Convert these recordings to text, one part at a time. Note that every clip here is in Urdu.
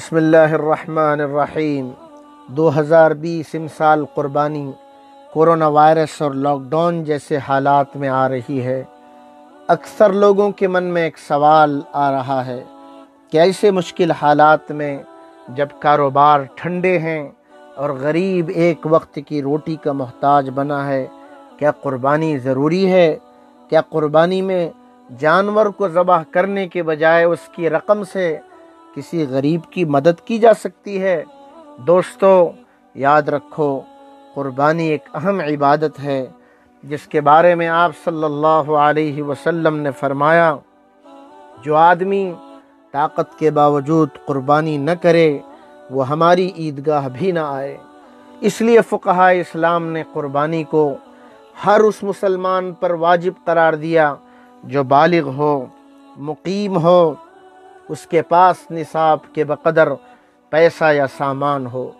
بسم اللہ الرحمن الرحیم۔ دو ہزار بیس امسال قربانی کورونا وائرس اور لاک ڈاؤن جیسے حالات میں آ رہی ہے۔ اکثر لوگوں کے من میں ایک سوال آ رہا ہے کہ ایسے مشکل حالات میں جب کاروبار ٹھنڈے ہیں اور غریب ایک وقت کی روٹی کا محتاج بنا ہے، کیا قربانی ضروری ہے؟ کیا قربانی میں جانور کو ذبح کرنے کے بجائے اس کی رقم سے کسی غریب کی مدد کی جا سکتی ہے۔ دوستو، یاد رکھو، قربانی ایک اہم عبادت ہے، جس کے بارے میں آپ صلی اللہ علیہ وسلم نے فرمایا، جو آدمی طاقت کے باوجود قربانی نہ کرے، وہ ہماری عیدگاہ بھی نہ آئے۔ اس لیے فقہ اسلام نے قربانی کو ہر اس مسلمان پر واجب قرار دیا، جو بالغ ہو، مقیم ہو اس کے پاس نصاب کے بقدر پیسہ یا سامان ہو۔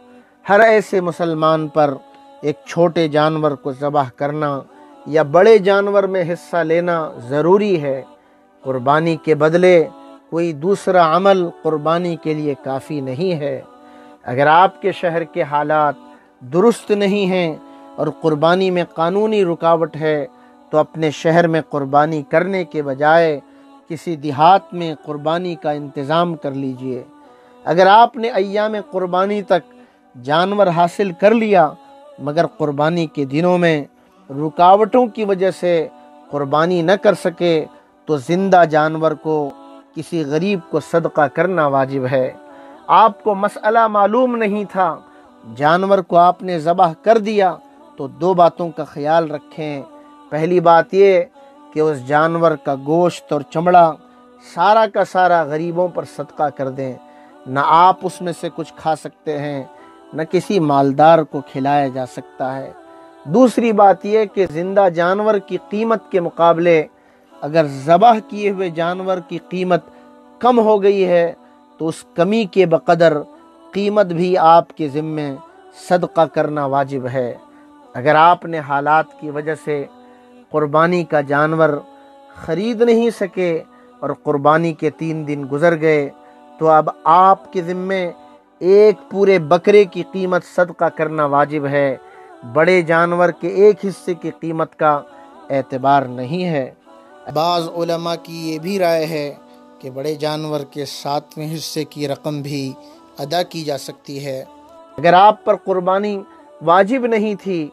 ہر ایسے مسلمان پر ایک چھوٹے جانور کو ذبح کرنا یا بڑے جانور میں حصہ لینا ضروری ہے۔ قربانی کے بدلے کوئی دوسرا عمل قربانی کے لیے کافی نہیں ہے۔ اگر آپ کے شہر کے حالات درست نہیں ہیں اور قربانی میں قانونی رکاوٹ ہے تو اپنے شہر میں قربانی کرنے کے بجائے کسی دیہات میں قربانی کا انتظام کر لیجیے۔ اگر آپ نے ایام قربانی تک جانور حاصل کر لیا، مگر قربانی کے دنوں میں رکاوٹوں کی وجہ سے قربانی نہ کر سکے، تو زندہ جانور کو، کسی غریب کو صدقہ کرنا واجب ہے۔ آپ کو مسئلہ معلوم نہیں تھا، جانور کو آپ نے ذبح کر دیا، تو دو باتوں کا خیال رکھیں۔ پہلی بات یہ کہ اس جانور کا گوشت اور چمڑا سارا کا سارا غریبوں پر صدقہ کر دیں۔ نہ آپ اس میں سے کچھ کھا سکتے ہیں، نہ کسی مالدار کو کھلایا جا سکتا ہے۔ دوسری بات یہ کہ زندہ جانور کی قیمت کے مقابلے اگر ذبح کیے ہوئے جانور کی قیمت کم ہو گئی ہے، تو اس کمی کے بقدر قیمت بھی آپ کے ذمے صدقہ کرنا واجب ہے۔ اگر آپ نے حالات کی وجہ سے قربانی کا جانور خرید نہیں سکے اور قربانی کے تین دن گزر گئے، تو اب آپ کے ذمے ایک پورے بکرے کی قیمت صدقہ کرنا واجب ہے۔ بڑے جانور کے ایک حصے کی قیمت کا اعتبار نہیں ہے۔ بعض علماء کی یہ بھی رائے ہے کہ بڑے جانور کے ساتویں حصے کی رقم بھی ادا کی جا سکتی ہے۔ اگر آپ پر قربانی واجب نہیں تھی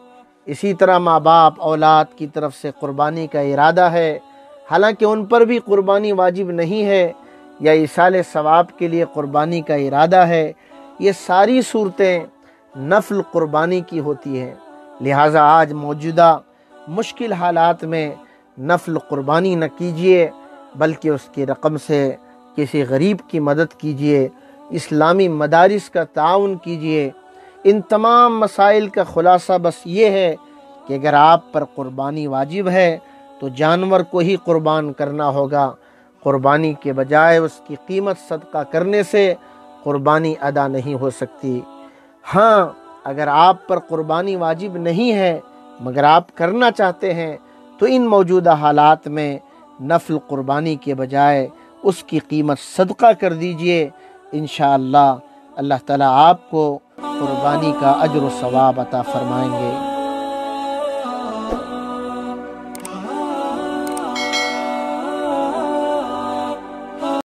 اسی طرح ماں باپ، اولاد کی طرف سے قربانی کا ارادہ ہے۔ حالانکہ ان پر بھی قربانی واجب نہیں ہے، یا اصال ثواب کے لیے قربانی کا ارادہ ہے۔ یہ ساری صورتیں نفل قربانی کی ہوتی ہیں۔ لہٰذا آج موجودہ مشکل حالات میں نفل قربانی نہ کیجیے بلکہ اس کی رقم سے کسی غریب کی مدد کیجیے اسلامی مدارس کا تعاون کیجیے ان تمام مسائل کا خلاصہ بس یہ ہے کہ اگر آپ پر قربانی واجب ہے تو جانور کو ہی قربان کرنا ہوگا۔ قربانی کے بجائے اس کی قیمت صدقہ کرنے سے قربانی ادا نہیں ہو سکتی۔ ہاں اگر آپ پر قربانی واجب نہیں ہے مگر آپ کرنا چاہتے ہیں تو ان موجودہ حالات میں نفل قربانی کے بجائے اس کی قیمت صدقہ کر دیجیے۔ انشاءاللہ، اللہ تعالیٰ آپ کو قربانی کا اجر و ثواب عطا فرمائیں گے۔